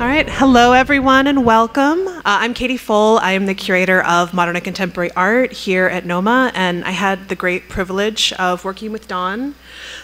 All right, hello everyone and welcome. Uh, I'm Katie Pfohl. I am the curator of modern and contemporary art here at NOMA, and I had the great privilege of working with Dawn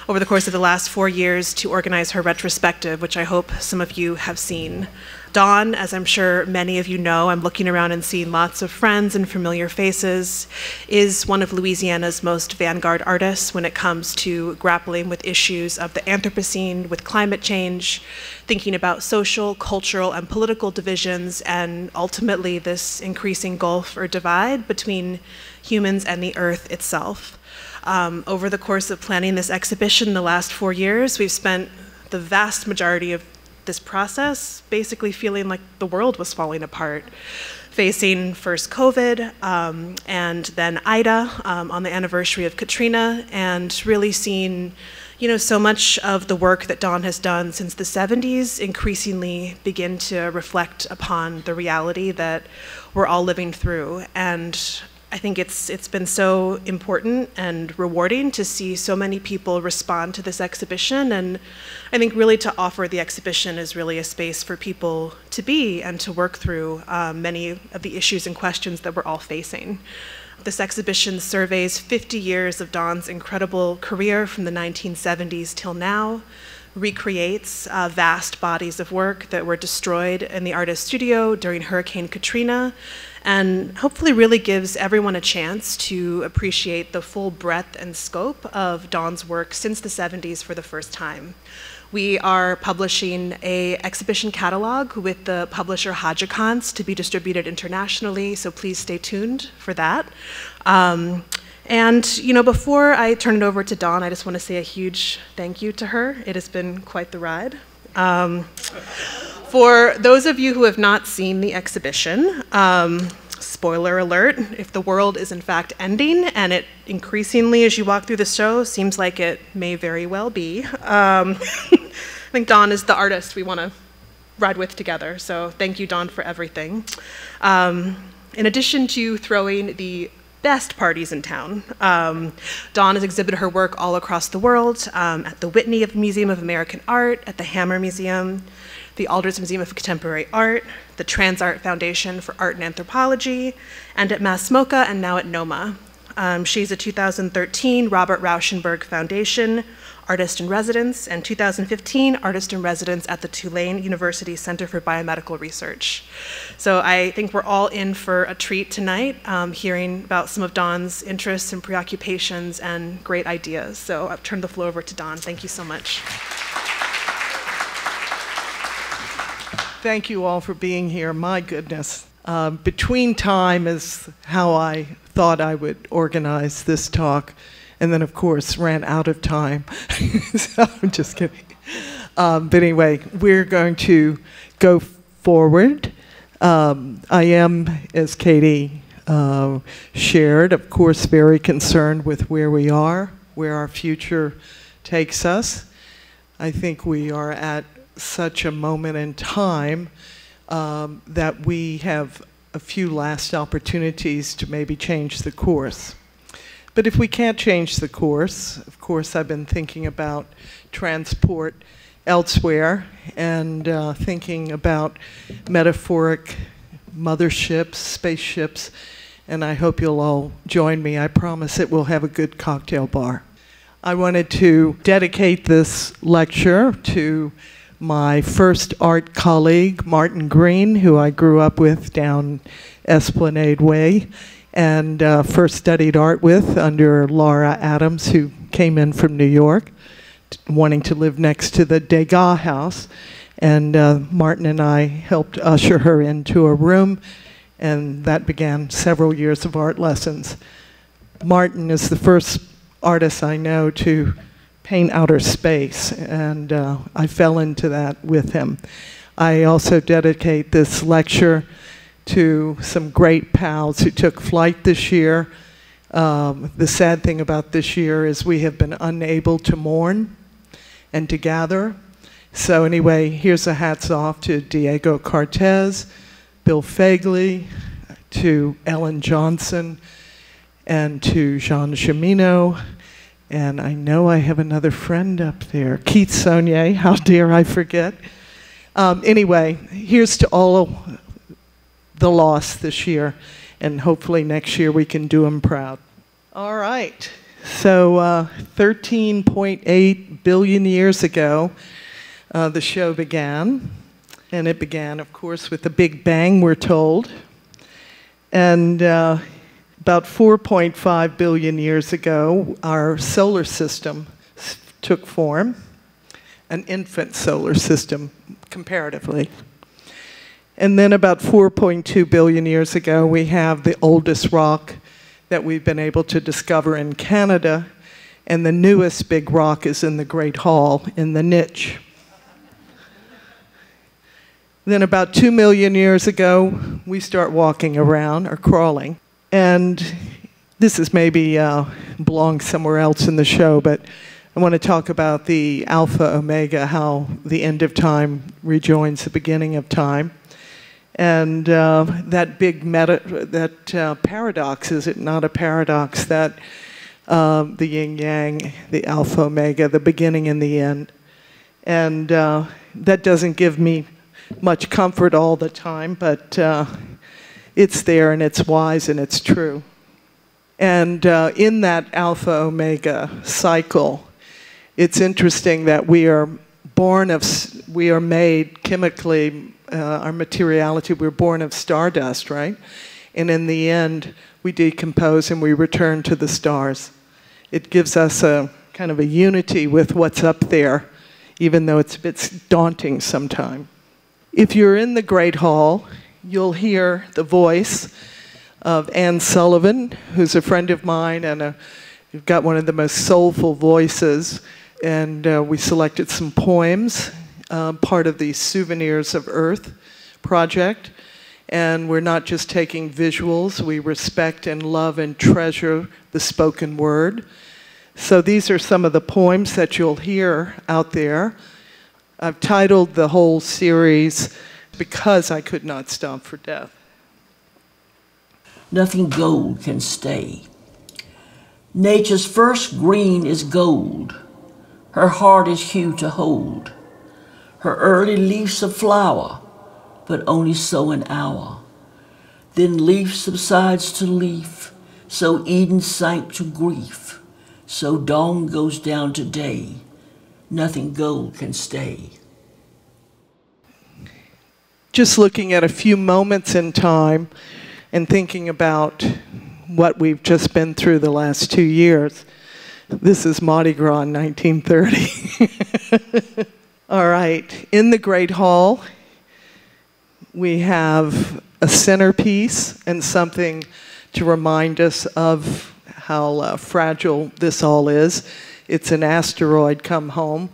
over the course of the last four years to organize her retrospective, which I hope some of you have seen. Dawn, as I'm sure many of you know, I'm looking around and seeing lots of friends and familiar faces, is one of Louisiana's most vanguard artists when it comes to grappling with issues of the Anthropocene, with climate change, thinking about social, cultural, and political divisions, and ultimately this increasing gulf or divide between humans and the earth itself. Um, over the course of planning this exhibition the last four years, we've spent the vast majority of this process, basically feeling like the world was falling apart. Facing first COVID um, and then Ida um, on the anniversary of Katrina, and really seeing you know, so much of the work that Dawn has done since the 70s increasingly begin to reflect upon the reality that we're all living through. And I think it's it's been so important and rewarding to see so many people respond to this exhibition and I think really to offer the exhibition is really a space for people to be and to work through um, many of the issues and questions that we're all facing. This exhibition surveys 50 years of Dawn's incredible career from the 1970s till now, recreates uh, vast bodies of work that were destroyed in the artist's studio during Hurricane Katrina, and hopefully really gives everyone a chance to appreciate the full breadth and scope of Dawn's work since the 70s for the first time. We are publishing a exhibition catalog with the publisher Hatje Cantz to be distributed internationally, so please stay tuned for that. Um, and you know, before I turn it over to Dawn, I just want to say a huge thank you to her. It has been quite the ride. Um, for those of you who have not seen the exhibition, um, spoiler alert, if the world is in fact ending, and it increasingly, as you walk through the show, seems like it may very well be, um, I think Dawn is the artist we want to ride with together. So thank you, Dawn, for everything. Um, in addition to throwing the best parties in town. Um, Dawn has exhibited her work all across the world um, at the Whitney of Museum of American Art, at the Hammer Museum, the Aldrich Museum of Contemporary Art, the Trans Art Foundation for Art and Anthropology, and at Mass MoCA and now at NOMA. Um, she's a 2013 Robert Rauschenberg Foundation Artist in Residence, and 2015 Artist in Residence at the Tulane University Center for Biomedical Research. So I think we're all in for a treat tonight, um, hearing about some of Dawn's interests and preoccupations and great ideas. So I've turned the floor over to Dawn. Thank you so much. Thank you all for being here. My goodness. Uh, between time is how I thought I would organize this talk, and then, of course, ran out of time. so I'm just kidding. Um, but anyway, we're going to go forward. Um, I am, as Katie uh, shared, of course, very concerned with where we are, where our future takes us. I think we are at such a moment in time um, that we have a few last opportunities to maybe change the course. But if we can't change the course, of course, I've been thinking about transport elsewhere and uh, thinking about metaphoric motherships, spaceships, and I hope you'll all join me. I promise it will have a good cocktail bar. I wanted to dedicate this lecture to my first art colleague, Martin Green, who I grew up with down Esplanade Way, and uh, first studied art with under Laura Adams, who came in from New York, wanting to live next to the Degas house. And uh, Martin and I helped usher her into a room, and that began several years of art lessons. Martin is the first artist I know to paint outer space, and uh, I fell into that with him. I also dedicate this lecture to some great pals who took flight this year. Um, the sad thing about this year is we have been unable to mourn and to gather. So anyway, here's a hats off to Diego Cortez, Bill Fagaly, to Ellen Johnson, and to Jean Chimino, and I know I have another friend up there, Keith Saunier, how dare I forget. Um, anyway, here's to all the loss this year, and hopefully next year we can do them proud. All right. So, uh, 13.8 billion years ago, uh, the show began. And it began, of course, with the Big Bang, we're told. And uh, about 4.5 billion years ago, our solar system took form, an infant solar system, comparatively. And then about 4.2 billion years ago, we have the oldest rock that we've been able to discover in Canada, and the newest big rock is in the Great Hall in the niche. Then, about two million years ago, we start walking around or crawling. And this is maybe uh, belongs somewhere else in the show, but I want to talk about the alpha omega, how the end of time rejoins the beginning of time. And uh, that big meta, that uh, paradox, is it not a paradox that uh, the yin yang, the alpha omega, the beginning and the end? And uh, that doesn't give me much comfort all the time, but uh, it's there and it's wise and it's true. And uh, in that alpha omega cycle, it's interesting that we are born of, we are made chemically, uh, our materiality, we're born of stardust, right? And in the end, we decompose and we return to the stars. It gives us a kind of a unity with what's up there, even though it's a bit daunting sometimes. If you're in the Great Hall, you'll hear the voice of Anne Sullivan, who's a friend of mine and a, you've got one of the most soulful voices. And uh, we selected some poems, uh, part of the Souvenirs of Earth project. And we're not just taking visuals, we respect and love and treasure the spoken word. So these are some of the poems that you'll hear out there. I've titled the whole series Because I Could Not Stop for Death. Nothing gold can stay. Nature's first green is gold. Her heart is hue to hold. Her early leaves a flower, but only so an hour. Then leaf subsides to leaf, so Eden sank to grief, so dawn goes down to day nothing gold can stay. Just looking at a few moments in time and thinking about what we've just been through the last two years. This is Mardi Gras in 1930. All right, in the Great Hall, we have a centerpiece and something to remind us of how uh, fragile this all is. It's an asteroid come home.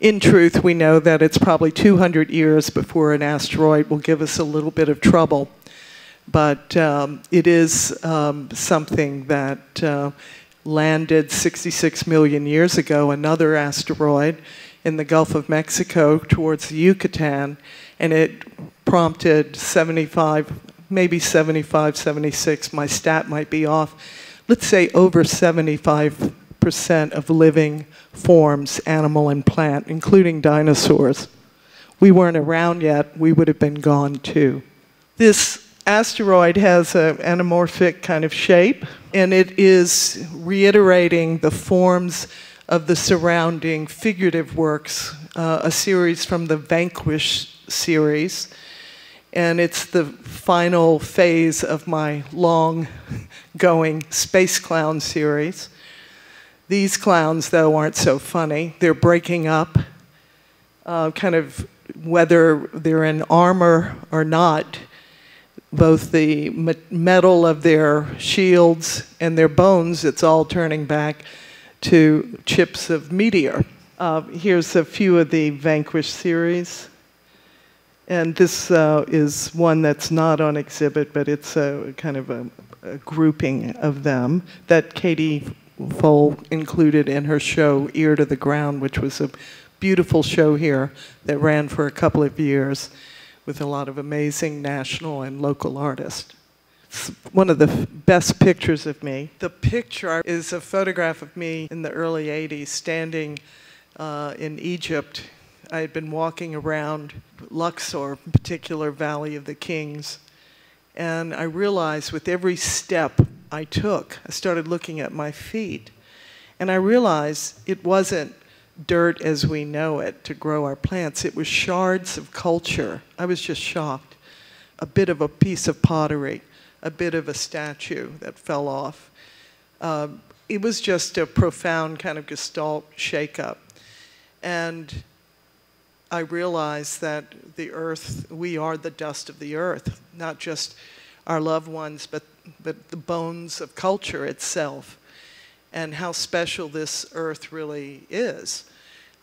In truth, we know that it's probably 200 years before an asteroid will give us a little bit of trouble. But um, it is um, something that uh, landed 66 million years ago, another asteroid in the Gulf of Mexico towards the Yucatan, and it prompted 75, maybe 75, 76, my stat might be off, let's say over 75 percent of living forms, animal and plant, including dinosaurs. We weren't around yet, we would have been gone too. This asteroid has an anamorphic kind of shape, and it is reiterating the forms of the surrounding figurative works, uh, a series from the Vanquish series. And it's the final phase of my long going Space Clown series. These clowns, though, aren't so funny. They're breaking up, uh, kind of whether they're in armor or not. Both the metal of their shields and their bones, it's all turning back to chips of meteor. Uh, here's a few of the Vanquish series. And this uh, is one that's not on exhibit, but it's a kind of a, a grouping of them that Katie Pfohl included in her show Ear to the Ground, which was a beautiful show here that ran for a couple of years with a lot of amazing national and local artists. It's one of the best pictures of me. The picture is a photograph of me in the early 80s standing uh, in Egypt I had been walking around Luxor, particular Valley of the Kings, and I realized with every step I took, I started looking at my feet, and I realized it wasn't dirt as we know it to grow our plants. It was shards of culture. I was just shocked. A bit of a piece of pottery, a bit of a statue that fell off. Uh, it was just a profound kind of gestalt shakeup. And I realized that the earth, we are the dust of the earth, not just our loved ones, but, but the bones of culture itself, and how special this earth really is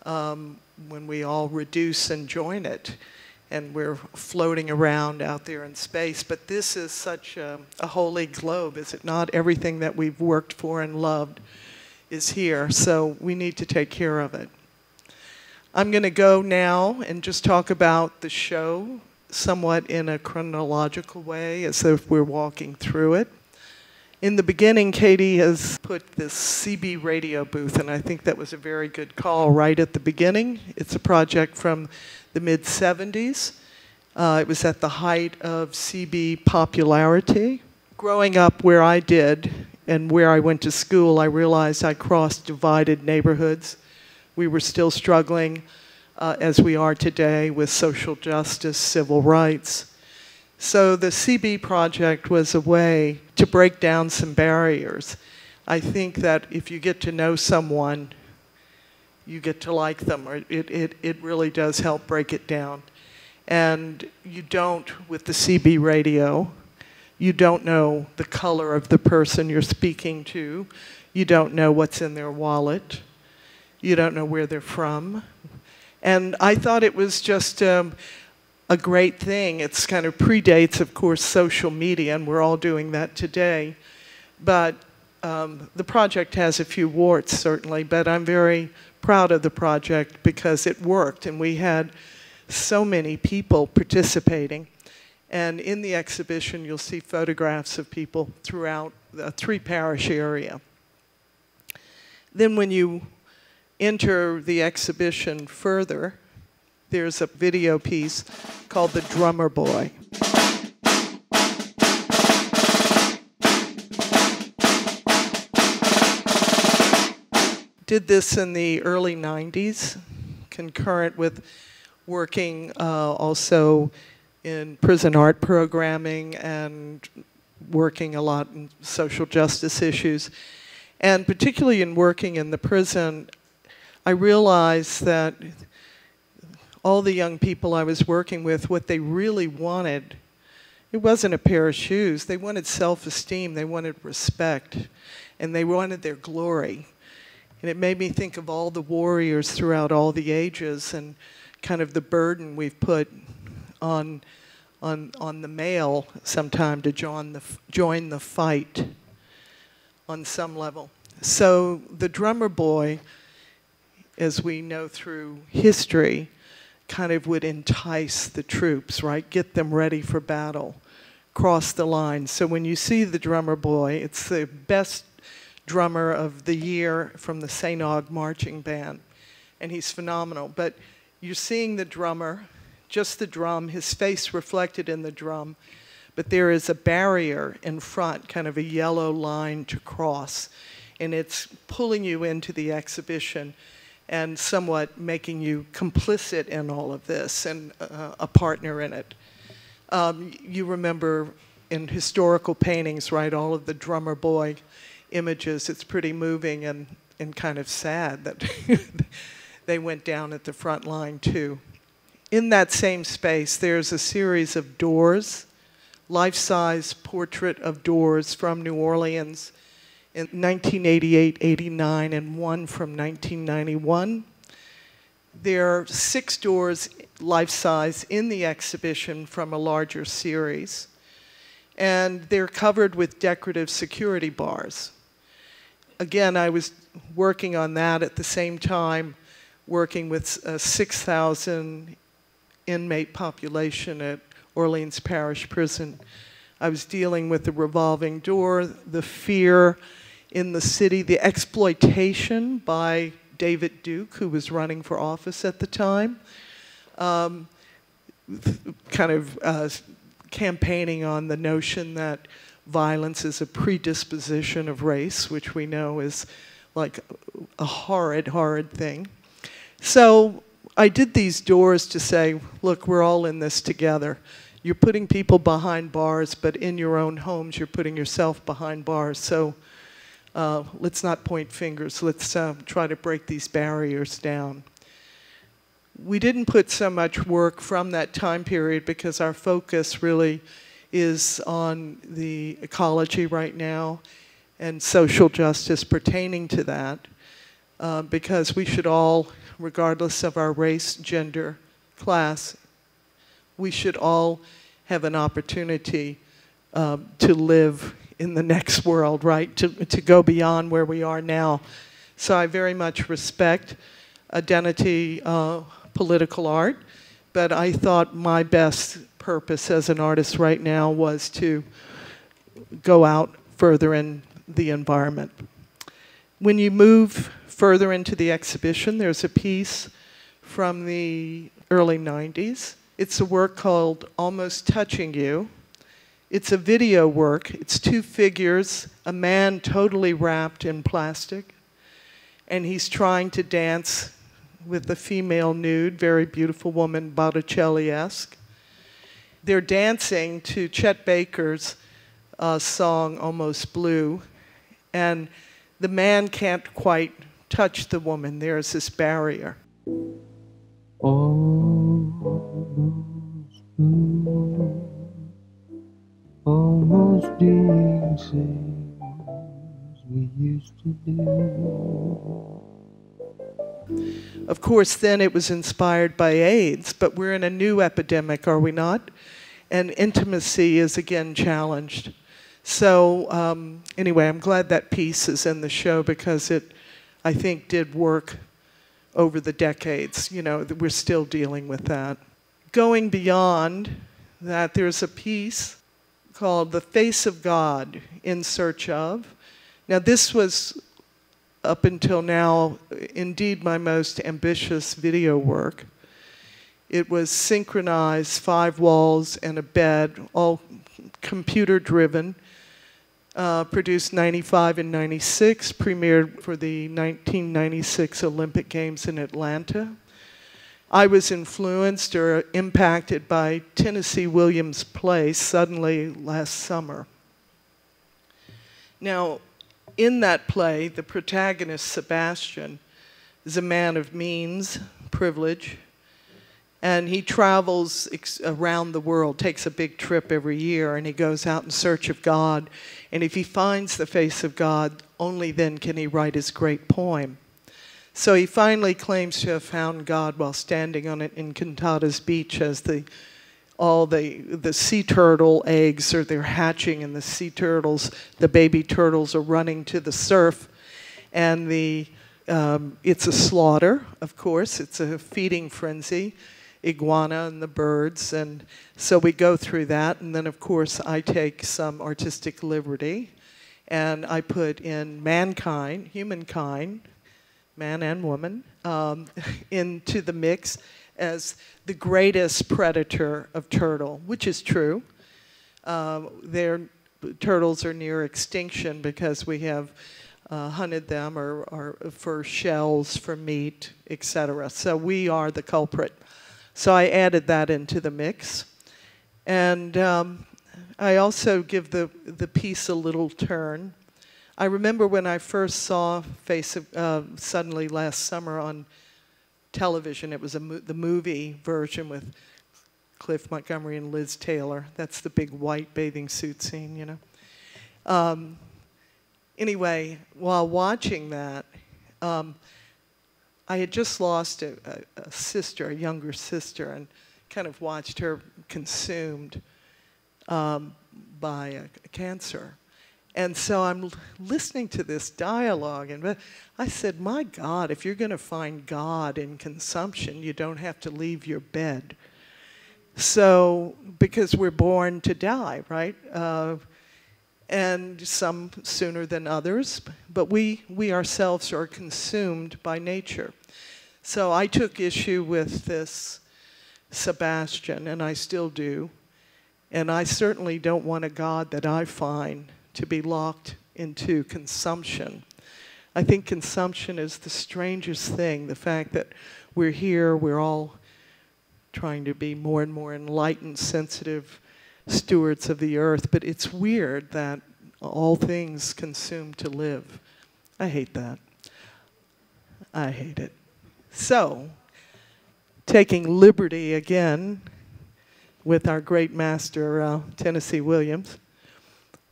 um, when we all reduce and join it. And we're floating around out there in space. But this is such a, a holy globe, is it not? Everything that we've worked for and loved is here. So we need to take care of it. I'm going to go now and just talk about the show somewhat in a chronological way, as if we're walking through it. In the beginning, Katie has put this CB radio booth, and I think that was a very good call right at the beginning. It's a project from the mid 70s. Uh, it was at the height of CB popularity. Growing up where I did and where I went to school, I realized I crossed divided neighborhoods. We were still struggling, uh, as we are today, with social justice, civil rights. So the CB project was a way to break down some barriers. I think that if you get to know someone, you get to like them, or it, it, it really does help break it down. And you don't with the CB radio. You don't know the color of the person you're speaking to. You don't know what's in their wallet. You don't know where they're from. And I thought it was just um, a great thing. It's kind of predates, of course, social media, and we're all doing that today. But um, the project has a few warts, certainly, but I'm very proud of the project because it worked, and we had so many people participating. And in the exhibition, you'll see photographs of people throughout the three parish area. Then when you enter the exhibition further, there's a video piece called The Drummer Boy. Did this in the early 90s, concurrent with working uh, also in prison art programming and working a lot in social justice issues. And particularly in working in the prison, I realized that all the young people I was working with, what they really wanted, it wasn't a pair of shoes. They wanted self-esteem, they wanted respect, and they wanted their glory. And it made me think of all the warriors throughout all the ages and kind of the burden we've put on, on, on the male sometime to join the, join the fight on some level. So the drummer boy, as we know through history, kind of would entice the troops, right? Get them ready for battle, cross the line. So when you see the drummer boy, it's the best drummer of the year from the St. Aug Marching Band, and he's phenomenal. But you're seeing the drummer, just the drum, his face reflected in the drum, but there is a barrier in front, kind of a yellow line to cross, and it's pulling you into the exhibition and somewhat making you complicit in all of this and uh, a partner in it. Um, you remember in historical paintings, right, all of the drummer boy images. It's pretty moving and, and kind of sad that they went down at the front line too. In that same space, there's a series of doors, life-size portrait of doors from New Orleans in 1988, 89, and one from 1991. There are six doors life-size in the exhibition from a larger series. And they're covered with decorative security bars. Again, I was working on that at the same time, working with a uh, 6,000 inmate population at Orleans Parish Prison. I was dealing with the revolving door, the fear in the city, the exploitation by David Duke, who was running for office at the time, um, kind of uh, campaigning on the notion that violence is a predisposition of race, which we know is like a horrid, horrid thing. So I did these doors to say, look, we're all in this together. You're putting people behind bars, but in your own homes, you're putting yourself behind bars. So uh, let's not point fingers. Let's uh, try to break these barriers down. We didn't put so much work from that time period because our focus really is on the ecology right now and social justice pertaining to that uh, because we should all, regardless of our race, gender, class, we should all have an opportunity um, to live in the next world, right? To, to go beyond where we are now. So I very much respect identity uh, political art, but I thought my best purpose as an artist right now was to go out further in the environment. When you move further into the exhibition, there's a piece from the early 90s. It's a work called Almost Touching You. It's a video work. It's two figures, a man totally wrapped in plastic, and he's trying to dance with a female nude, very beautiful woman, Botticelli-esque they're dancing to Chet Baker's uh, song Almost Blue, and the man can't quite touch the woman. There's this barrier. Almost blue, almost doing things we used to do. Of course, then it was inspired by AIDS, but we're in a new epidemic, are we not? And intimacy is again challenged. So, um, anyway, I'm glad that piece is in the show because it, I think, did work over the decades. You know, we're still dealing with that. Going beyond that, there's a piece called The Face of God in Search of. Now, this was up until now, indeed, my most ambitious video work. It was synchronized, five walls and a bed, all computer driven. Uh, produced 95 and 96, premiered for the 1996 Olympic Games in Atlanta. I was influenced or impacted by Tennessee Williams' play Suddenly last summer. Now, in that play, the protagonist, Sebastian, is a man of means, privilege, and he travels around the world, takes a big trip every year, and he goes out in search of God. And if he finds the face of God, only then can he write his great poem. So he finally claims to have found God while standing on it in Encantadas beach as the all the, the sea turtle eggs are they're hatching and the sea turtles, the baby turtles are running to the surf. And the, um, it's a slaughter, of course, it's a feeding frenzy, iguana and the birds. And so we go through that. And then, of course, I take some artistic liberty and I put in mankind, humankind, man and woman, um, into the mix as the greatest predator of turtle, which is true. Um, their turtles are near extinction because we have uh, hunted them or, or for shells, for meat, etc. So we are the culprit. So I added that into the mix. And um, I also give the, the piece a little turn. I remember when I first saw Face of, uh, Suddenly last summer on television. It was mo the movie version with Cliff Montgomery and Liz Taylor. That's the big white bathing suit scene, you know. Um, anyway, while watching that, um, I had just lost a, a, a, sister, a younger sister, and kind of watched her consumed um, by a, a cancer. And so I'm listening to this dialogue, and I said, My God, if you're going to find God in consumption, you don't have to leave your bed. So, because we're born to die, right? Uh, and some sooner than others, but we, we ourselves are consumed by nature. So I took issue with this Sebastian, and I still do. And I certainly don't want a God that I find to be locked into consumption. I think consumption is the strangest thing. The fact that we're here, we're all trying to be more and more enlightened, sensitive stewards of the earth, but it's weird that all things consume to live. I hate that. I hate it. So, taking liberty again with our great master, uh, Tennessee Williams,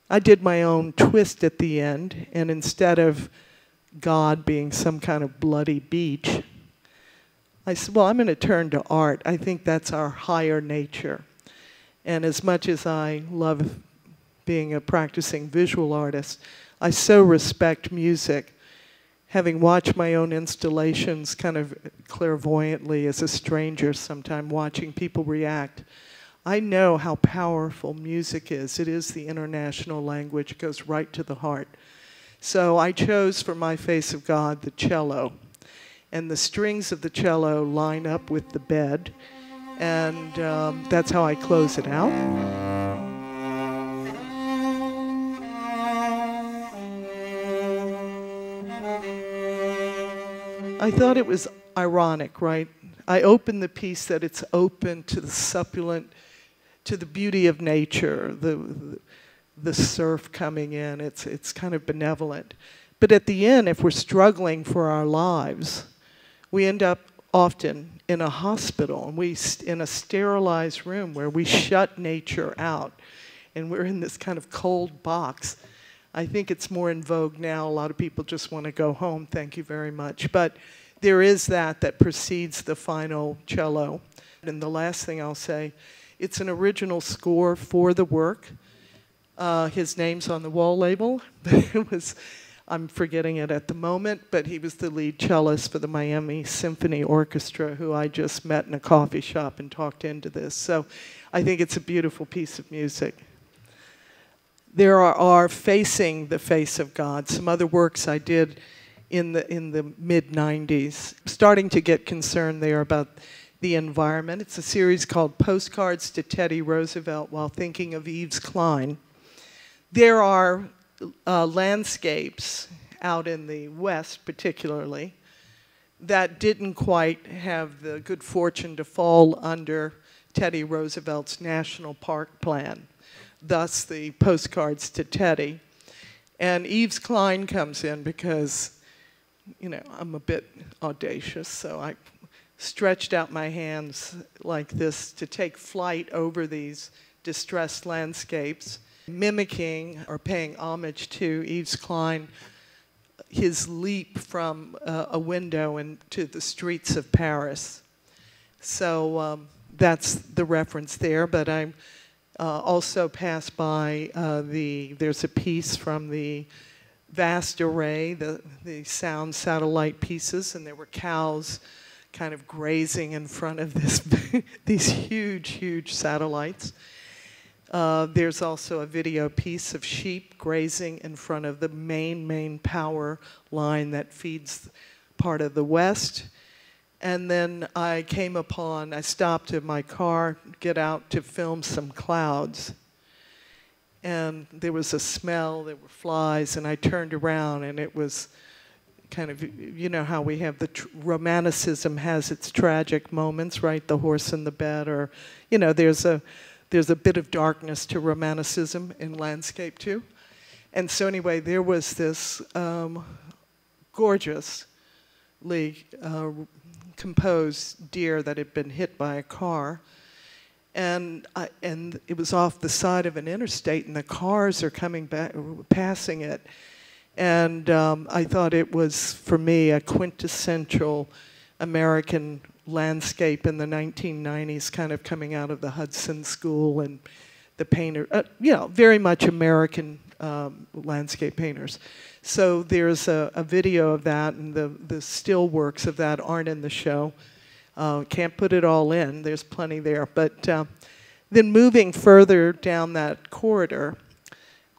I did my own twist at the end, and instead of God being some kind of bloody beach, I said, well, I'm going to turn to art. I think that's our higher nature. And as much as I love being a practicing visual artist, I so respect music. Having watched my own installations kind of clairvoyantly as a stranger sometime, watching people react, I know how powerful music is. It is the international language, it goes right to the heart. So I chose for my face of God the cello. And the strings of the cello line up with the bed. And um, that's how I close it out. I thought it was ironic, right? I opened the piece that it's open to the supulent, to the beauty of nature, the, the surf coming in. It's, it's kind of benevolent. But at the end, if we're struggling for our lives, we end up often in a hospital and we in a sterilized room where we shut nature out and we're in this kind of cold box. I think it's more in vogue now. A lot of people just want to go home. Thank you very much. But there is that that precedes the final cello. And the last thing I'll say, it's an original score for the work. Uh, his name's on the wall label. it was, I'm forgetting it at the moment, but he was the lead cellist for the Miami Symphony Orchestra, who I just met in a coffee shop and talked into this. So I think it's a beautiful piece of music. There are, are Facing the Face of God, some other works I did in the, in the mid 90s, starting to get concerned there about the environment. It's a series called Postcards to Teddy Roosevelt while thinking of Yves Klein. There are uh, landscapes out in the West, particularly, that didn't quite have the good fortune to fall under Teddy Roosevelt's National Park Plan thus the postcards to Teddy. And Yves Klein comes in because, you know, I'm a bit audacious, so I stretched out my hands like this to take flight over these distressed landscapes, mimicking or paying homage to Yves Klein, his leap from uh, a window into the streets of Paris. So um, that's the reference there, but I'm uh, also pass by uh, the, there's a piece from the vast array, the, the sound satellite pieces, and there were cows kind of grazing in front of this, these huge, huge satellites. Uh, there's also a video piece of sheep grazing in front of the main, main power line that feeds part of the West. And then I came upon, I stopped in my car, get out to film some clouds. And there was a smell, there were flies, and I turned around and it was kind of, you know how we have the romanticism has its tragic moments, right? The horse in the bed, or, you know, there's a, there's a bit of darkness to romanticism in landscape too. And so anyway, there was this um, gorgeously uh, composed deer that had been hit by a car. And, I, and it was off the side of an interstate, and the cars are coming back, passing it. And um, I thought it was, for me, a quintessential American landscape in the 1990s, kind of coming out of the Hudson School and the painter, uh, you know, very much American um, landscape painters. So there's a, a, video of that, and the, the still works of that aren't in the show. Uh, can't put it all in, there's plenty there. But uh, then moving further down that corridor,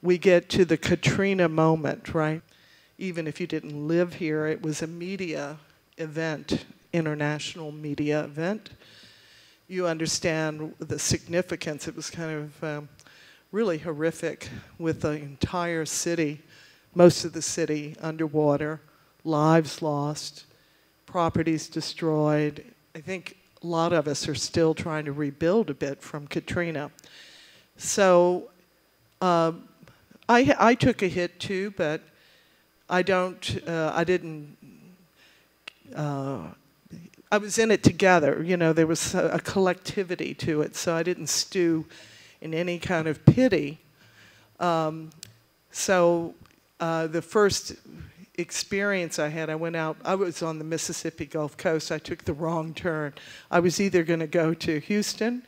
we get to the Katrina moment, right? Even if you didn't live here, it was a media event, international media event. You understand the significance. It was kind of um, really horrific with the entire city, most of the city underwater, lives lost, properties destroyed. I think a lot of us are still trying to rebuild a bit from Katrina. So um, I, I took a hit too, but I don't, uh, I didn't, uh, I was in it together. You know, there was a, a collectivity to it, so I didn't stew in any kind of pity. Um, so uh, the first experience I had, I went out, I was on the Mississippi Gulf Coast. I took the wrong turn. I was either going to go to Houston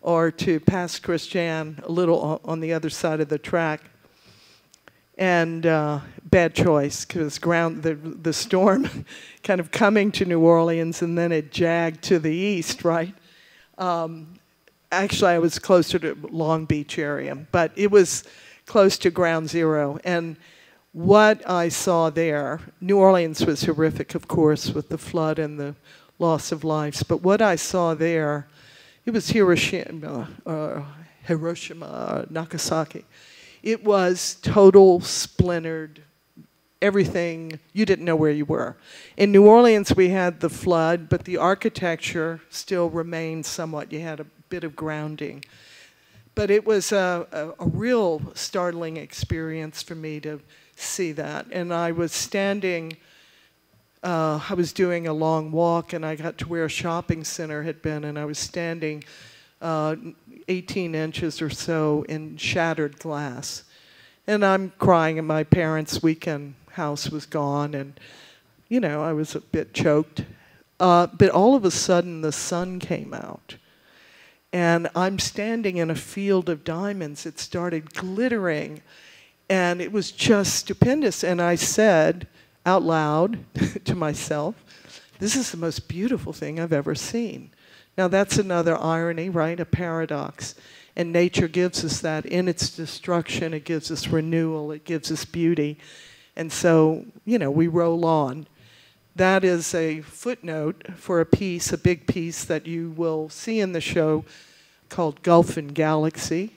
or to Pass Christian, a little on the other side of the track. And uh, bad choice because ground the the storm kind of coming to New Orleans and then it jagged to the east, right? Um, actually, I was closer to Long Beach area, but it was close to ground zero. And what I saw there, New Orleans was horrific, of course, with the flood and the loss of lives. But what I saw there, it was Hiroshima, uh, Hiroshima, Nagasaki. It was total splintered, everything. You didn't know where you were. In New Orleans, we had the flood, but the architecture still remained somewhat. You had a bit of grounding. But it was a, a, a real startling experience for me to see that. And I was standing, uh, I was doing a long walk, and I got to where a shopping center had been, and I was standing uh, 18 inches or so in shattered glass. And I'm crying, and my parents' weekend house was gone, and you know, I was a bit choked. Uh, but all of a sudden, the sun came out. And I'm standing in a field of diamonds. It started glittering and it was just stupendous. And I said out loud to myself, This is the most beautiful thing I've ever seen. Now, that's another irony, right? A paradox. And nature gives us that. In its destruction, it gives us renewal, it gives us beauty. And so, you know, we roll on. That is a footnote for a piece, a big piece that you will see in the show called Gulf and Galaxy.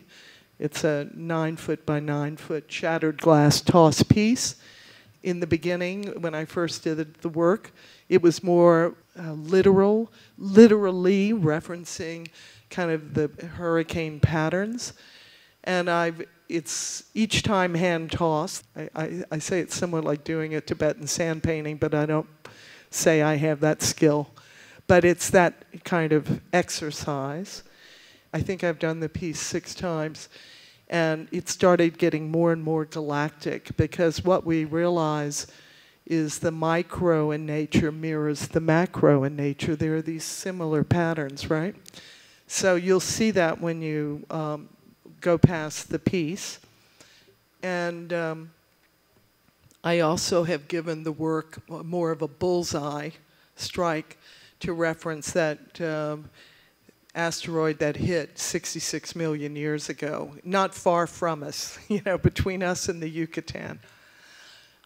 It's a nine foot by nine foot shattered glass toss piece. In the beginning, when I first did the work, it was more uh, literal, literally referencing kind of the hurricane patterns. And I've, it's each time hand tossed. I, I, I say it's somewhat like doing a Tibetan sand painting, but I don't say I have that skill. But it's that kind of exercise. I think I've done the piece six times. And it started getting more and more galactic because what we realize is the micro in nature mirrors the macro in nature. There are these similar patterns, right? So you'll see that when you um, go past the piece. And um, I also have given the work more of a bullseye strike to reference that um, asteroid that hit 66 million years ago, not far from us, you know, between us and the Yucatan.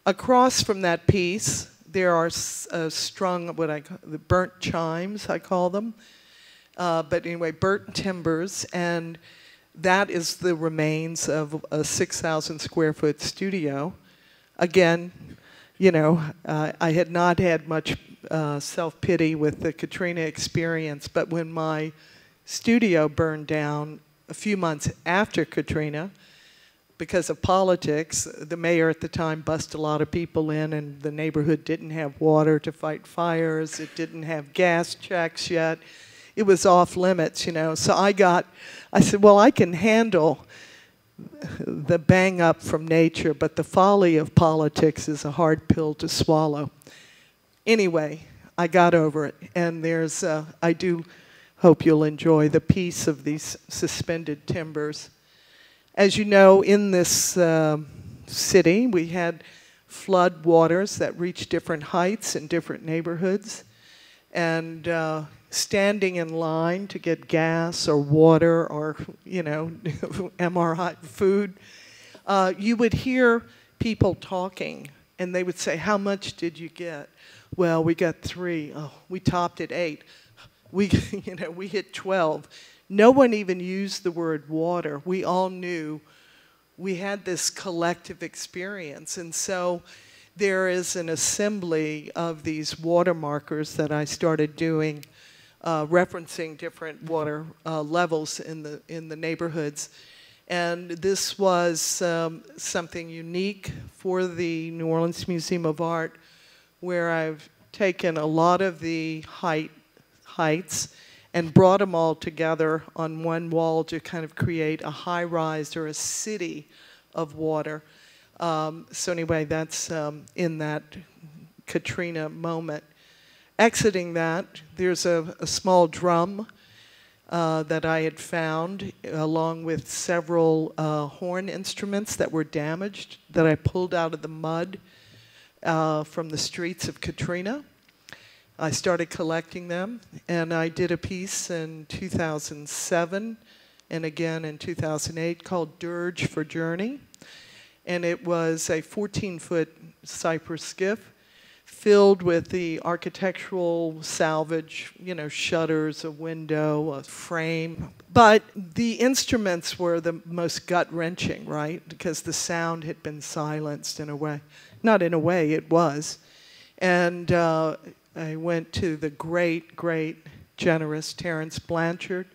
Across from that piece, there are uh, strung, what I call the burnt chimes, I call them. Uh, but anyway, burnt timbers, and that is the remains of a 6,000 square foot studio. Again, you know, uh, I had not had much uh, self pity with the Katrina experience, but when my studio burned down a few months after Katrina because of politics. The mayor at the time busted a lot of people in, and the neighborhood didn't have water to fight fires. It didn't have gas checks yet. It was off limits, you know. So I got, I said, well, I can handle the bang up from nature, but the folly of politics is a hard pill to swallow. Anyway, I got over it, and there's, uh, I do Hope you'll enjoy the peace of these suspended timbers. As you know, in this uh, city, we had flood waters that reached different heights in different neighborhoods. And uh, standing in line to get gas or water or, you know, MRE food, uh, you would hear people talking, and they would say, "How much did you get?" Well, we got three. Oh, we topped at eight. We, you know, we hit twelve. No one even used the word water. We all knew we had this collective experience, and so there is an assembly of these water markers that I started doing, uh, referencing different water uh, levels in the in the neighborhoods. And this was um, something unique for the New Orleans Museum of Art, where I've taken a lot of the height, heights and brought them all together on one wall to kind of create a high rise or a city of water. Um, so anyway, that's um, in that Katrina moment. Exiting that, there's a, a small drum uh, that I had found, along with several uh, horn instruments that were damaged that I pulled out of the mud uh, from the streets of Katrina. I started collecting them, and I did a piece in 2007 and again in 2008 called Dirge for Journey. And it was a 14 foot cypress skiff filled with the architectural salvage, you know, shutters, a window, a frame. But the instruments were the most gut wrenching, right? Because the sound had been silenced in a way. Not in a way, it was. And uh, I went to the great, great, generous Terence Blanchard,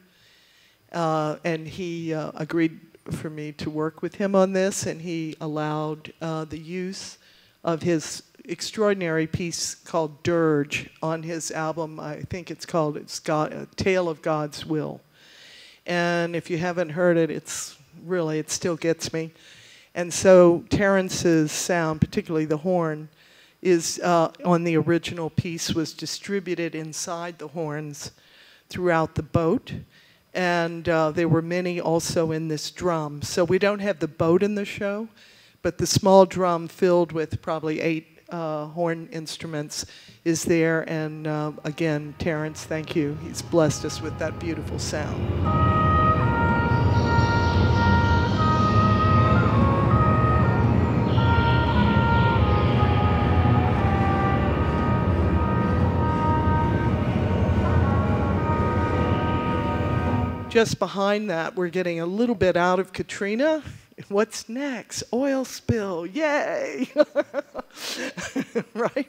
uh, and he uh, agreed for me to work with him on this, and he allowed uh, the use of his extraordinary piece called Dirge on his album. I think it's called it's God, a Tale of God's Will. And if you haven't heard it, it's really it still gets me. And so Terence's sound, particularly the horn, is uh, on the original piece was distributed inside the horns throughout the boat. And uh, there were many also in this drum. So we don't have the boat in the show, but the small drum filled with probably eight uh, horn instruments is there. And uh, again, Terence, thank you. He's blessed us with that beautiful sound. Just behind that, we're getting a little bit out of Katrina. What's next? Oil spill. Yay! right?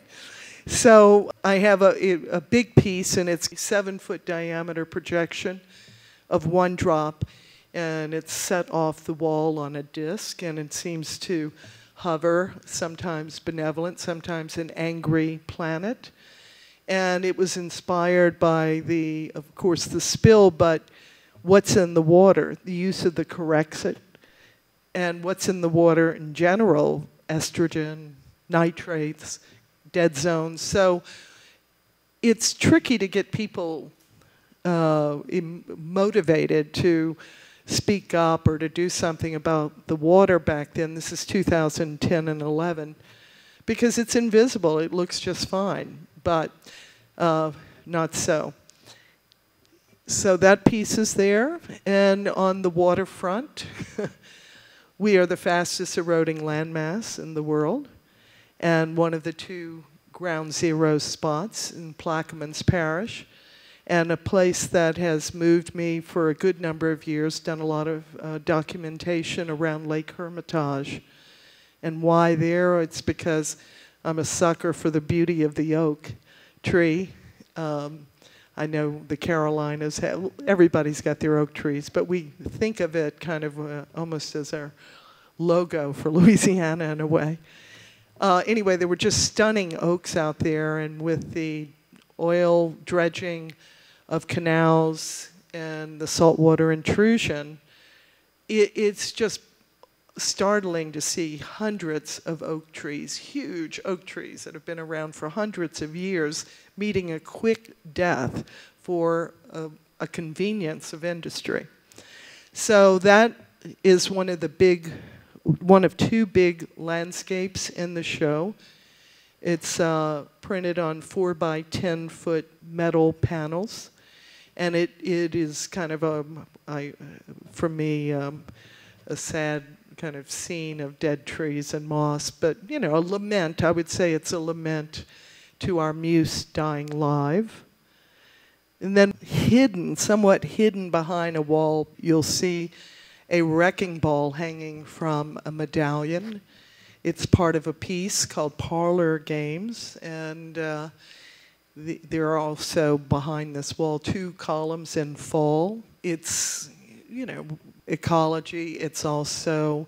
So I have a, a big piece, and it's seven foot diameter projection of one drop, and it's set off the wall on a disc, and it seems to hover, sometimes benevolent, sometimes an angry planet. And it was inspired by the, of course, the spill, but what's in the water, the use of the Corexit, and what's in the water in general, estrogen, nitrates, dead zones. So it's tricky to get people uh, motivated to speak up or to do something about the water back then. This is 2010 and 11 because it's invisible. It looks just fine, but uh, not so. So that piece is there. And on the waterfront, we are the fastest eroding landmass in the world and one of the two ground zero spots in Plaquemines Parish and a place that has moved me for a good number of years, done a lot of uh, documentation around Lake Hermitage. And why there? It's because I'm a sucker for the beauty of the oak tree. Um, I know the Carolinas, have, everybody's got their oak trees, but we think of it kind of uh, almost as our logo for Louisiana in a way. Uh, anyway, there were just stunning oaks out there, and with the oil dredging of canals and the saltwater intrusion, it, it's just startling to see hundreds of oak trees, huge oak trees that have been around for hundreds of years, meeting a quick death for a, a convenience of industry. So that is one of the big, one of two big landscapes in the show. It's uh, printed on four by 10 foot metal panels. And it, it is kind of a, I, for me, um, a sad kind of scene of dead trees and moss, but you know, a lament. I would say it's a lament to our muse dying live. And then hidden, somewhat hidden behind a wall, you'll see a wrecking ball hanging from a medallion. It's part of a piece called Parlor Games, and uh, the, there are also behind this wall two columns in fall. It's, you know, ecology. It's also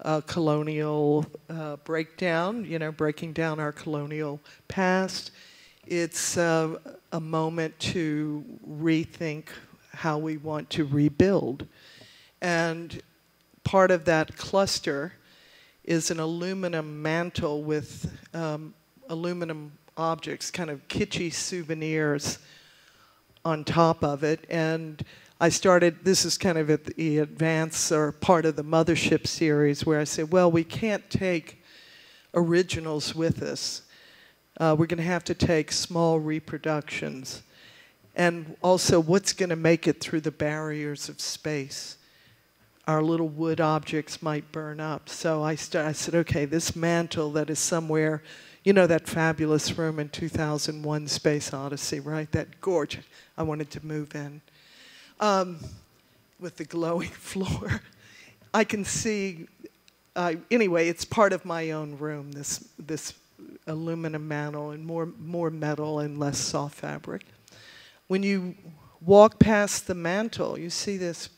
a colonial uh, breakdown, you know, breaking down our colonial past. It's uh, a moment to rethink how we want to rebuild. And part of that cluster is an aluminum mantle with um, aluminum objects, kind of kitschy souvenirs on top of it. And I started, this is kind of at the advance or part of the mothership series where I said, well, we can't take originals with us. Uh, we're going to have to take small reproductions. And also, what's going to make it through the barriers of space? Our little wood objects might burn up. So I, I said, okay, this mantle that is somewhere, you know, that fabulous room in 2001 Space Odyssey, right? That gorgeous. I wanted to move in um, with the glowing floor. I can see, uh, anyway, it's part of my own room, this, this aluminum mantle and more, more metal and less soft fabric. When you walk past the mantle, you see this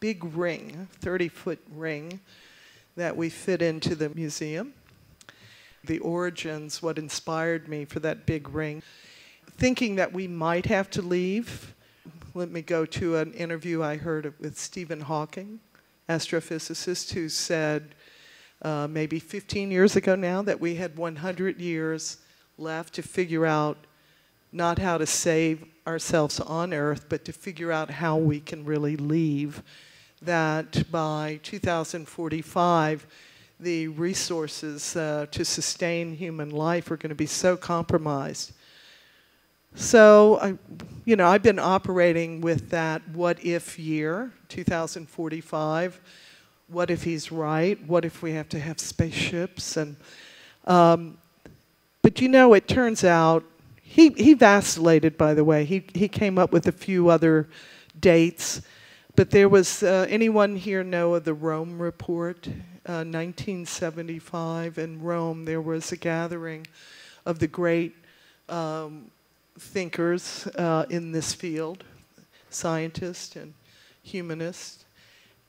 big ring, 30 foot ring, that we fit into the museum. The origins, what inspired me for that big ring, thinking that we might have to leave let me go to an interview I heard with Stephen Hawking, astrophysicist, who said uh, maybe 15 years ago now that we had 100 years left to figure out not how to save ourselves on Earth, but to figure out how we can really leave. That by 2045, the resources uh, to sustain human life are going to be so compromised so, I, you know, I've been operating with that what if year, 2045. What if he's right? What if we have to have spaceships? And, um, but you know, it turns out he, he vacillated, by the way. He, he came up with a few other dates. But there was, uh, anyone here know of the Rome Report? Uh, 1975 in Rome, there was a gathering of the great um, thinkers uh, in this field, scientists and humanists.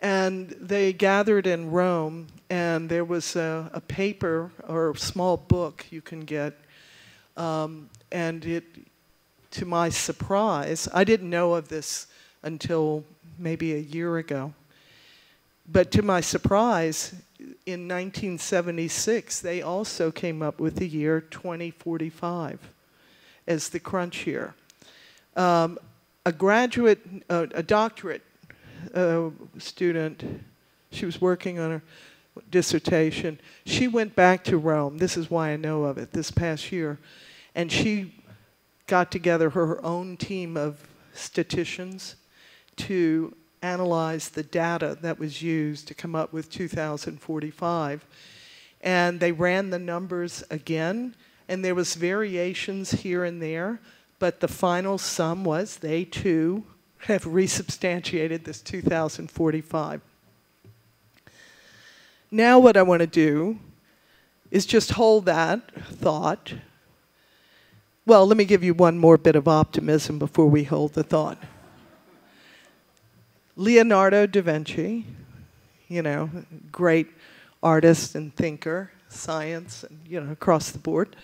And they gathered in Rome, and there was a, a paper or a small book you can get. Um, and it, to my surprise, I didn't know of this until maybe a year ago. But to my surprise, in 1976, they also came up with the year 2045 as the crunch here. Um, a graduate, uh, a doctorate uh, student, she was working on her dissertation. She went back to Rome. This is why I know of it this past year. And she got together her own team of statisticians to analyze the data that was used to come up with 2045. And they ran the numbers again and there was variations here and there, but the final sum was they too have resubstantiated this 2045. Now what I want to do is just hold that thought. Well, let me give you one more bit of optimism before we hold the thought. Leonardo da Vinci, you know, great artist and thinker, science, and you know, across the board.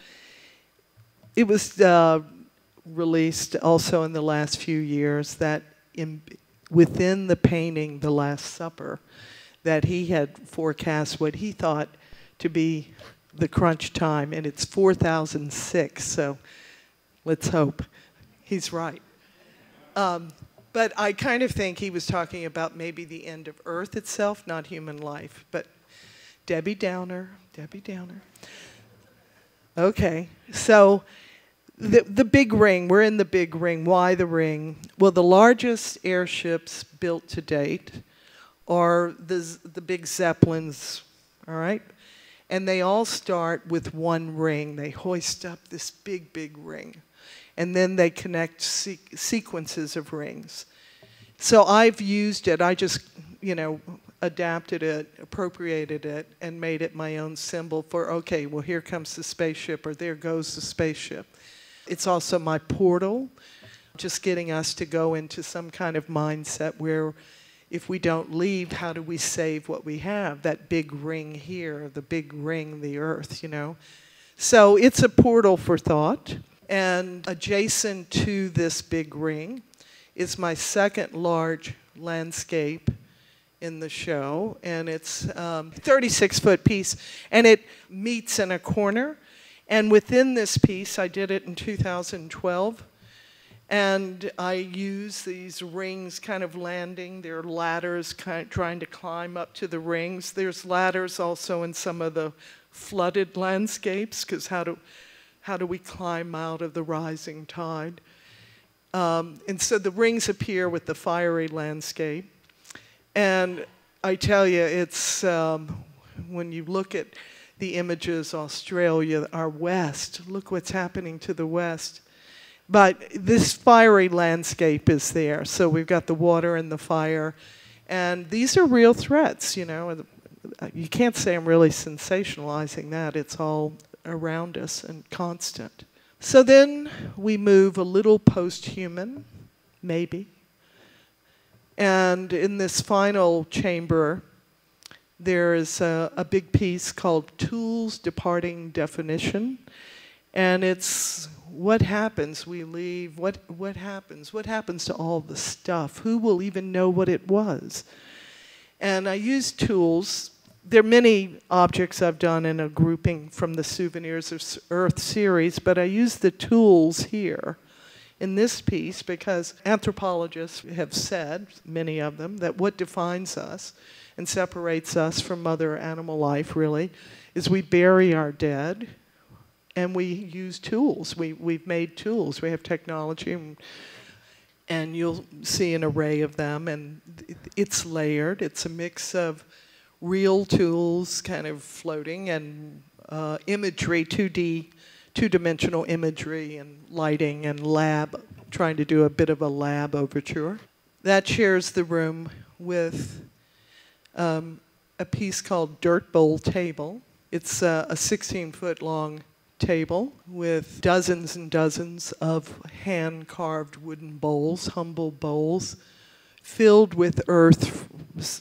It was uh, released also in the last few years that in, within the painting, The Last Supper, that he had forecast what he thought to be the crunch time, and it's 4006, so let's hope he's right. Um, but I kind of think he was talking about maybe the end of Earth itself, not human life. But Debbie Downer, Debbie Downer. Okay, so the, the big ring, we're in the big ring. Why the ring? Well, the largest airships built to date are the, the big zeppelins, all right? And they all start with one ring. They hoist up this big, big ring. And then they connect se- sequences of rings. So I've used it. I just, you know, adapted it, appropriated it, and made it my own symbol for, okay, well, here comes the spaceship, or there goes the spaceship. It's also my portal, just getting us to go into some kind of mindset where if we don't leave, how do we save what we have? That big ring here, the big ring, the earth, you know? So it's a portal for thought. And adjacent to this big ring is my second large landscape in the show, and it's um, 36 foot piece, and it meets in a corner. And within this piece, I did it in 2012, and I use these rings kind of landing. There are ladders kind of trying to climb up to the rings. There's ladders also in some of the flooded landscapes, because how do, how do we climb out of the rising tide? Um, and so the rings appear with the fiery landscape. And I tell you, it's um, when you look at the images, Australia, our west, look what's happening to the west. But this fiery landscape is there. So we've got the water and the fire. And these are real threats, you know. You can't say I'm really sensationalizing that. It's all around us and constant. So then we move a little post human, maybe. And in this final chamber, there is a, a big piece called Tools Departing Definition. And it's what happens, we leave, what, what happens, what happens to all the stuff? Who will even know what it was? And I use tools. There are many objects I've done in a grouping from the Souvenirs of Earth series, but I use the tools here in this piece because anthropologists have said, many of them, that what defines us and separates us from other animal life really is we bury our dead and we use tools. We, we've made tools. We have technology, and, and you'll see an array of them. And it's layered. It's a mix of real tools, kind of floating, and uh, imagery, 2D, two-dimensional imagery, and lighting, and lab, trying to do a bit of a lab overture. That shares the room with um, a piece called Dirt Bowl Table. It's uh, a 16 foot long table with dozens and dozens of hand carved wooden bowls, humble bowls, filled with earth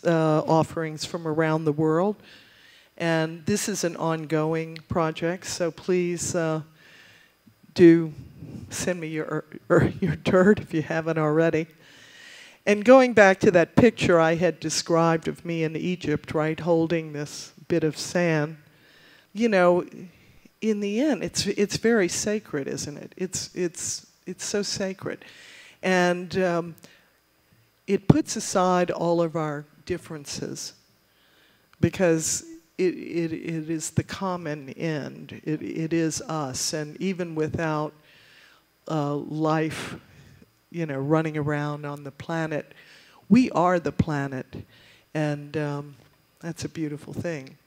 uh, offerings from around the world. And this is an ongoing project, so please uh, do send me your, or your dirt if you haven't already. And going back to that picture I had described of me in Egypt, right, holding this bit of sand, you know, in the end, it's it's very sacred, isn't it? It's it's it's so sacred, and um, it puts aside all of our differences because it, it, it is the common end. It, it is us, and even without uh, life, you know, running around on the planet, we are the planet, and um, that's a beautiful thing.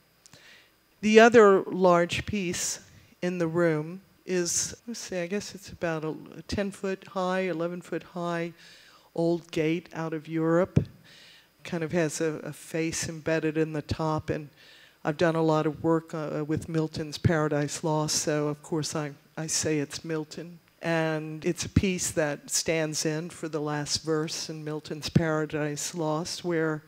The other large piece in the room is, let's see, I guess it's about a 10 foot high, 11 foot high old gate out of Europe. Kind of has a, a face embedded in the top, and I've done a lot of work uh, with Milton's Paradise Lost, so of course I, I say it's Milton. And it's a piece that stands in for the last verse in Milton's Paradise Lost, where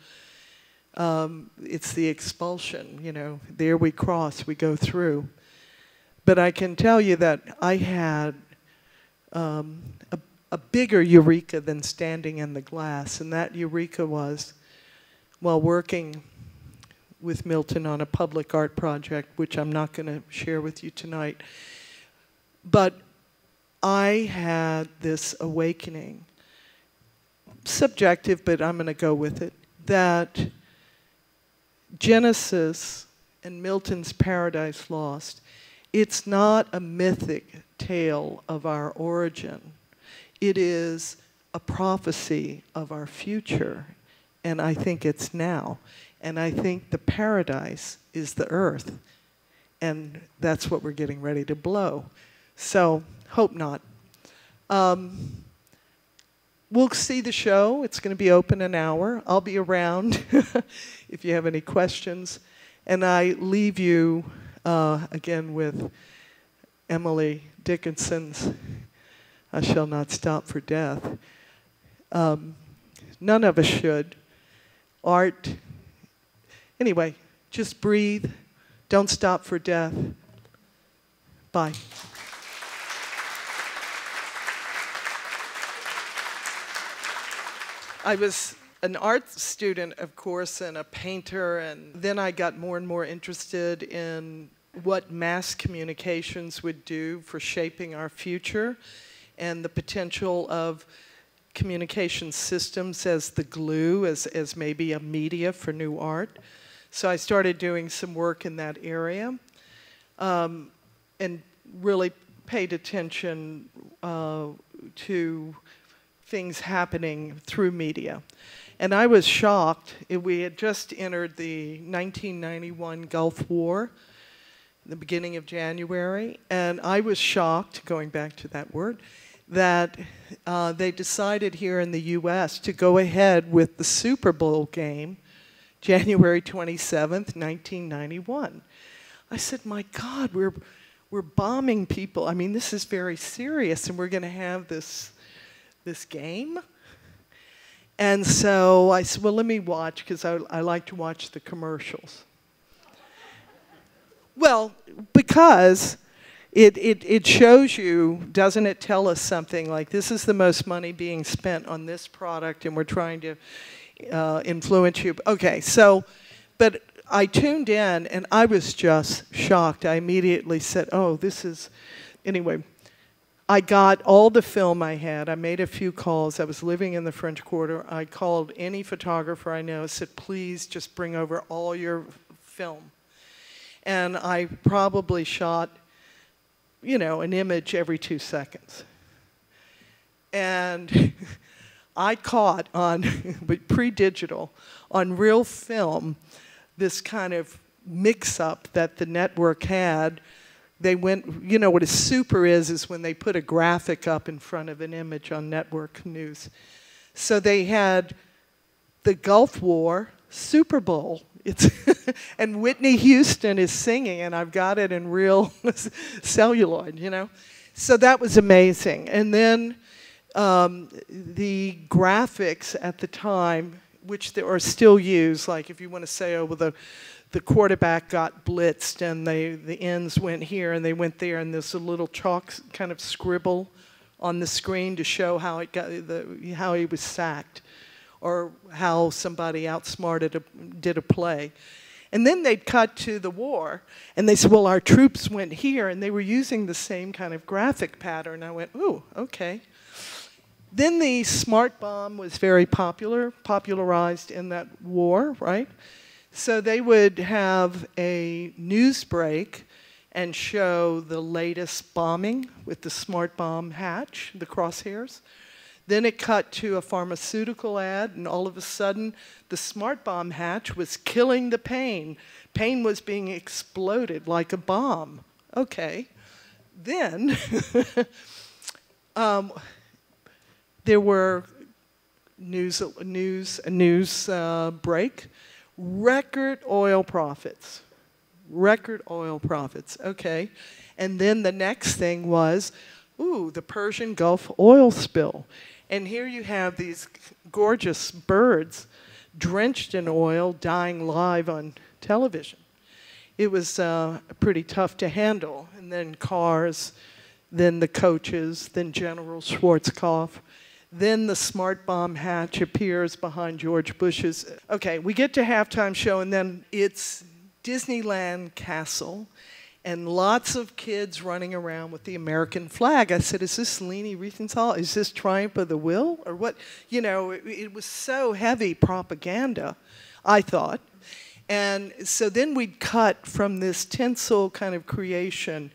um, it's the expulsion, you know, there we cross, we go through. But I can tell you that I had um, a, a bigger eureka than standing in the glass, and that eureka was while working with Milton on a public art project, which I'm not going to share with you tonight. But I had this awakening, subjective, but I'm going to go with it, that Genesis and Milton's Paradise Lost, it's not a mythic tale of our origin. It is a prophecy of our future and I think it's now. And I think the paradise is the earth. And that's what we're getting ready to blow. So, hope not. Um, we'll see the show. It's going to be open an hour. I'll be around if you have any questions. And I leave you uh, again with Emily Dickinson's I Shall Not Stop for Death. Um, none of us should. Art, anyway, just breathe. Don't stop for death. Bye. I was an art student, of course, and a painter, and then I got more and more interested in what mass communications would do for shaping our future and the potential of communication systems as the glue, as, as maybe a media for new art. So I started doing some work in that area um, and really paid attention uh, to things happening through media. And I was shocked. We had just entered the 1991 Gulf War, the beginning of January, and I was shocked, going back to that word, that uh, they decided here in the US to go ahead with the Super Bowl game January 27th, 1991. I said, My God, we're, we're bombing people. I mean, this is very serious, and we're going to have this this game. And so I said, well, let me watch because I, I like to watch the commercials. Well, because it, it, it shows you, doesn't it tell us something like this is the most money being spent on this product and we're trying to uh, influence you? Okay, so, but I tuned in and I was just shocked. I immediately said, oh, this is, anyway, I got all the film I had. I made a few calls. I was living in the French Quarter. I called any photographer I know, said, please just bring over all your film. And I probably shot, you know, an image every two seconds. And I caught on, but pre-digital, on real film, this kind of mix-up that the network had they went, you know what a super is, is when they put a graphic up in front of an image on network news. So they had the Gulf War Super Bowl. It's and Whitney Houston is singing, and I've got it in real celluloid, you know. So that was amazing. And then um, the graphics at the time, which are still used, like if you want to say, oh, well, the the quarterback got blitzed and they, the ends went here and they went there and there's a little chalk kind of scribble on the screen to show how, it got the, how he was sacked or how somebody outsmarted a, did a play. And then they'd cut to the war and they said, well, our troops went here and they were using the same kind of graphic pattern. I went, ooh, okay. Then the smart bomb was very popular, popularized in that war, right? So they would have a news break and show the latest bombing with the smart bomb hatch, the crosshairs. Then it cut to a pharmaceutical ad, and all of a sudden, the smart bomb hatch was killing the pain. Pain was being exploded like a bomb. Okay. Then um, there were news, news, news uh, break record oil profits. Record oil profits, okay. And then the next thing was, ooh, the Persian Gulf oil spill. And here you have these gorgeous birds drenched in oil dying live on television. It was uh, pretty tough to handle. And then cars, then the coaches, then General Schwarzkopf. Then the smart bomb hatch appears behind George Bush's. Okay, we get to halftime show, and then it's Disneyland Castle, and lots of kids running around with the American flag. I said, "Is this Leni Riefenstahl? Is this Triumph of the Will, or what?" You know, it, it was so heavy propaganda. I thought, and so then we'd cut from this tinsel kind of creation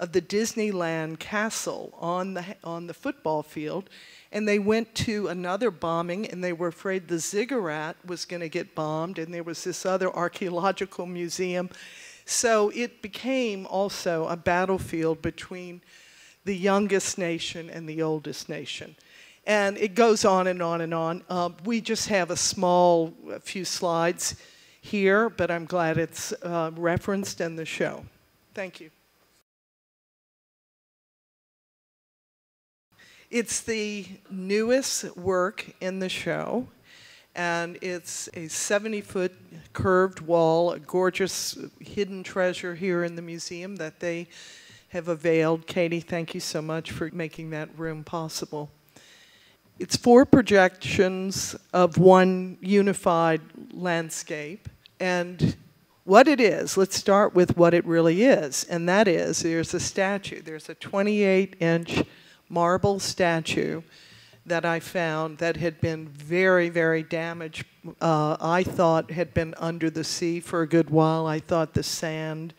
of the Disneyland castle on the, on the football field. And they went to another bombing and they were afraid the ziggurat was going to get bombed. And there was this other archaeological museum. So it became also a battlefield between the youngest nation and the oldest nation. And it goes on and on and on. Uh, we just have a small a few slides here, but I'm glad it's uh, referenced in the show. Thank you. It's the newest work in the show, and it's a 70 foot curved wall, a gorgeous hidden treasure here in the museum that they have availed. Katie, thank you so much for making that room possible. It's four projections of one unified landscape. And what it is, let's start with what it really is. And that is there's a statue, there's a 28 inch marble statue that I found that had been very, very damaged. Uh, I thought had been under the sea for a good while. I thought the sand,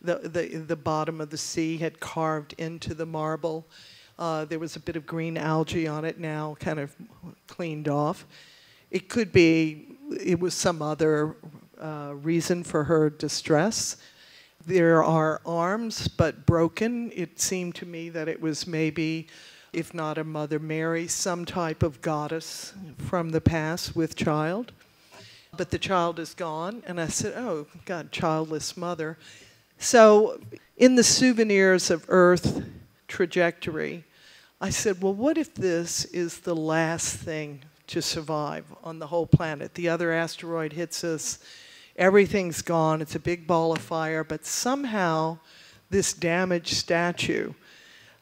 the, the, the bottom of the sea had carved into the marble. Uh, there was a bit of green algae on it now, kind of cleaned off. It could be, it was some other uh, reason for her distress. There are arms, but broken. It seemed to me that it was maybe, if not a Mother Mary, some type of goddess from the past with child. But the child is gone, and I said, Oh, God, childless mother. So, in the souvenirs of Earth trajectory, I said, Well, what if this is the last thing to survive on the whole planet? The other asteroid hits us everything's gone, it's a big ball of fire, but somehow this damaged statue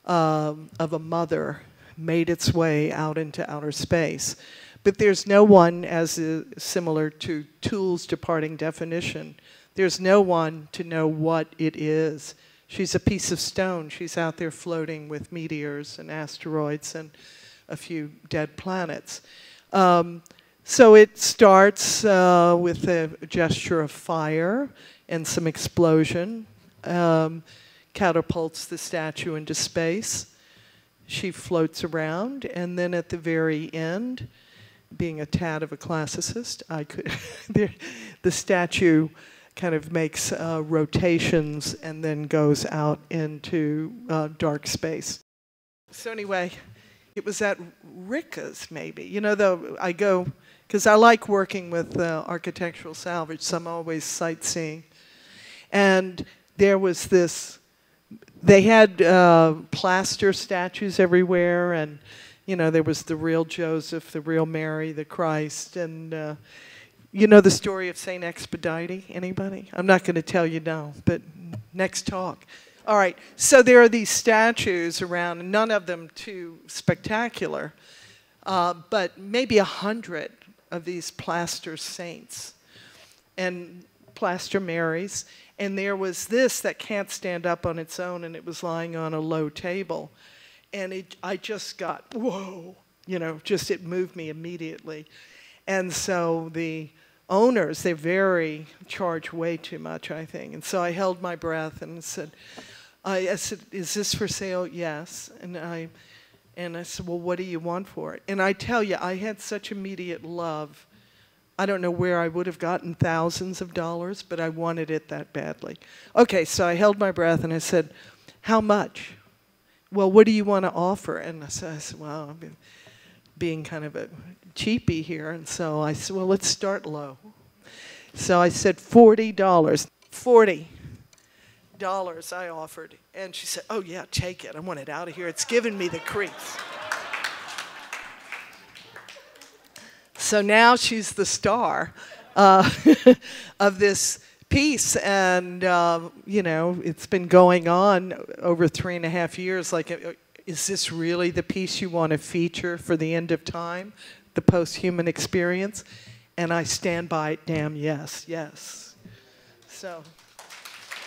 um, of a mother made its way out into outer space. But there's no one, as similar to Tool's departing definition, there's no one to know what it is. She's a piece of stone. She's out there floating with meteors and asteroids and a few dead planets. Um, so it starts uh, with a gesture of fire and some explosion, um, catapults the statue into space. She floats around, and then at the very end, being a tad of a classicist, I could the statue kind of makes uh, rotations and then goes out into uh, dark space. So anyway, it was at Ricca's maybe. You know, though I go because I like working with uh, architectural salvage, so I'm always sightseeing. And there was this, they had uh, plaster statues everywhere, and you know, there was the real Joseph, the real Mary, the Christ, and uh, you know the story of St. Expedite? Anybody? I'm not going to tell you now, but next talk. All right, so there are these statues around, none of them too spectacular, uh, but maybe a hundred of these plaster saints and plaster Marys. And there was this that can't stand up on its own, and it was lying on a low table. And it, I just got, whoa, you know, just it moved me immediately. And so the owners, they very charge way too much, I think. And so I held my breath and said, I, I said, is this for sale? Yes. And I and I said, Well, what do you want for it? And I tell you, I had such immediate love. I don't know where I would have gotten thousands of dollars, but I wanted it that badly. Okay, so I held my breath and I said, How much? Well, what do you want to offer? And I said, Well, I'm being kind of a cheapy here. And so I said, Well, let's start low. So I said, $40. 40 dollars I offered. And she said, Oh, yeah, take it. I want it out of here. It's giving me the creeps. So now she's the star uh, of this piece. And, uh, you know, it's been going on over three and a half years. Like, uh, is this really the piece you want to feature for the end of time, the post human experience? And I stand by it, damn yes, yes. So.